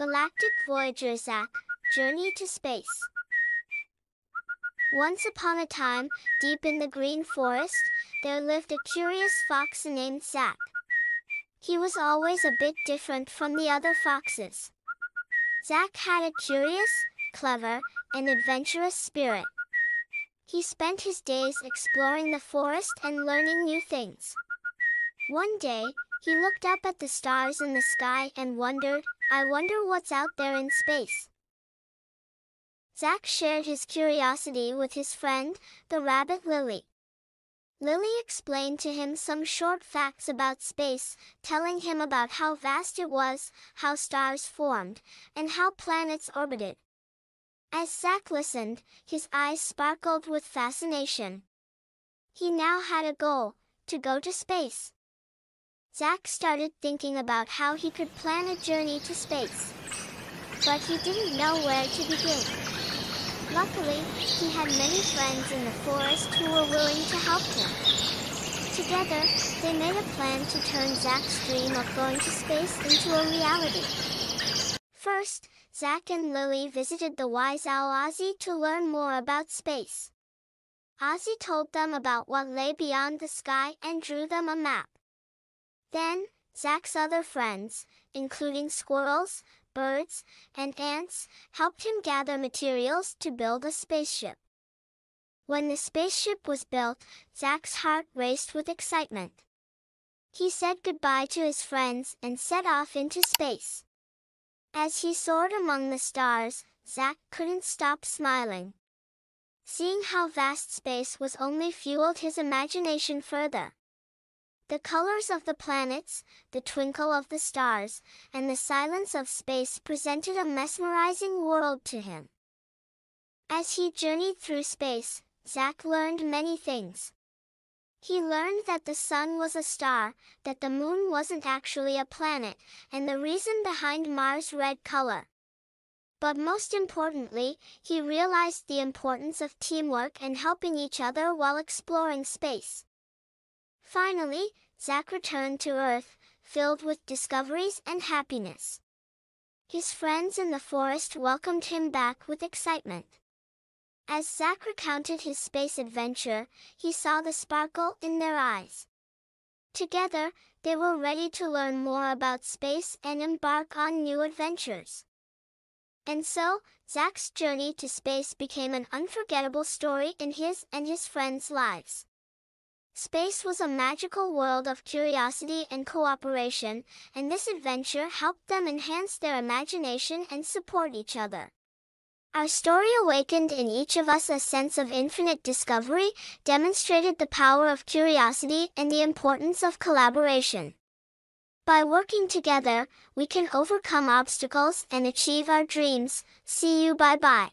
Galactic Voyager Zack, uh, Journey to Space. Once upon a time, deep in the green forest, there lived a curious fox named Zack. He was always a bit different from the other foxes. Zack had a curious, clever, and adventurous spirit. He spent his days exploring the forest and learning new things. One day, he looked up at the stars in the sky and wondered, I wonder what's out there in space. Zack shared his curiosity with his friend, the rabbit Lily. Lily explained to him some short facts about space, telling him about how vast it was, how stars formed, and how planets orbited. As Zack listened, his eyes sparkled with fascination. He now had a goal, to go to space. Zack started thinking about how he could plan a journey to space. But he didn't know where to begin. Luckily, he had many friends in the forest who were willing to help him. Together, they made a plan to turn Zack's dream of going to space into a reality. First, Zack and Lily visited the wise owl Ozzy to learn more about space. Ozzy told them about what lay beyond the sky and drew them a map. Then, Zack's other friends, including squirrels, birds, and ants, helped him gather materials to build a spaceship. When the spaceship was built, Zack's heart raced with excitement. He said goodbye to his friends and set off into space. As he soared among the stars, Zack couldn't stop smiling. Seeing how vast space was only fueled his imagination further. The colors of the planets, the twinkle of the stars, and the silence of space presented a mesmerizing world to him. As he journeyed through space, Zack learned many things. He learned that the sun was a star, that the moon wasn't actually a planet, and the reason behind Mars' red color. But most importantly, he realized the importance of teamwork and helping each other while exploring space. Finally, Zack returned to Earth, filled with discoveries and happiness. His friends in the forest welcomed him back with excitement. As Zack recounted his space adventure, he saw the sparkle in their eyes. Together, they were ready to learn more about space and embark on new adventures. And so, Zack's journey to space became an unforgettable story in his and his friends' lives. Space was a magical world of curiosity and cooperation, and this adventure helped them enhance their imagination and support each other. Our story awakened in each of us a sense of infinite discovery, demonstrated the power of curiosity and the importance of collaboration. By working together, we can overcome obstacles and achieve our dreams. See you bye bye.